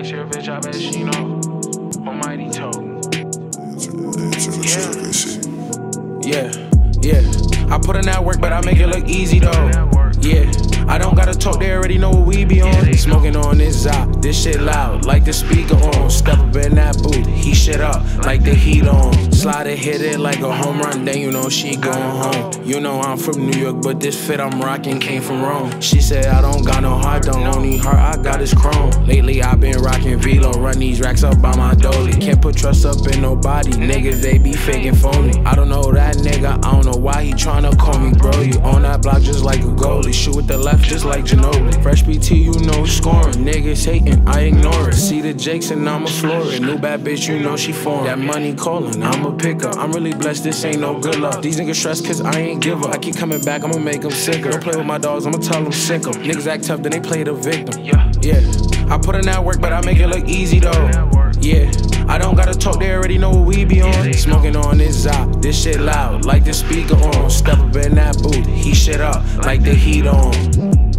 ask your bitch, I bet she know. Almightyy Tokk. Yeah, yeah. I put in that work, but I make it look easy though. Yeah, I don't gotta talk, they already know what we be on. Smoking on this zop, this shit loud, like the speaker on. Step up in that booth, shit up, like the heat on. Slide it, hit it like a home run, then you know she going home. You know I'm from New York, but this fit I'm rocking came from Rome. She said I don't got no heart, the only heart I got is chrome. Lately I've been rocking Velo, run these racks up by my dolly. Can't put trust up in nobody, niggas they be faking phony. I don't know that nigga, I don't know goalie, shoot with the left just like Ginobili. Fresh PT, you know scoring. Niggas hating, I ignore it. See the Jakes and I'ma floor it. New bad bitch, you know she foreign. That money calling, I'm a picker. I'm really blessed, this ain't no good luck. These niggas stress cause I ain't give up. I keep coming back, I'ma make them sicker. Don't play with my dogs, I'ma tell them sick 'em. Niggas act tough, then they play the victim. Yeah. Yeah, I put in that work, but I make it look easy though. Talk, they already know what we be on. Smoking on this zop, this shit loud, like the speaker on. Step up in that booth, he shit up, like the heat on.